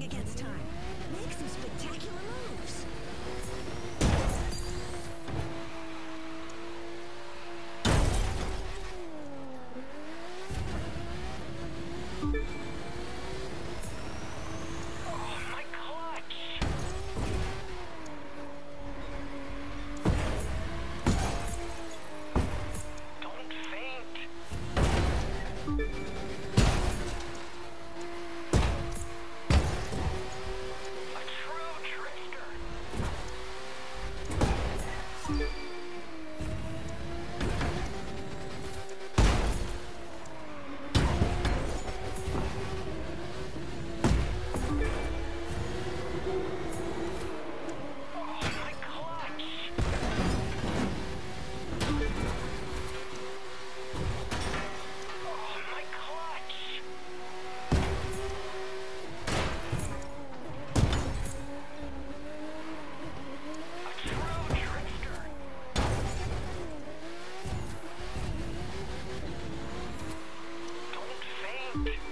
against time. Make some spectacular... Thank you.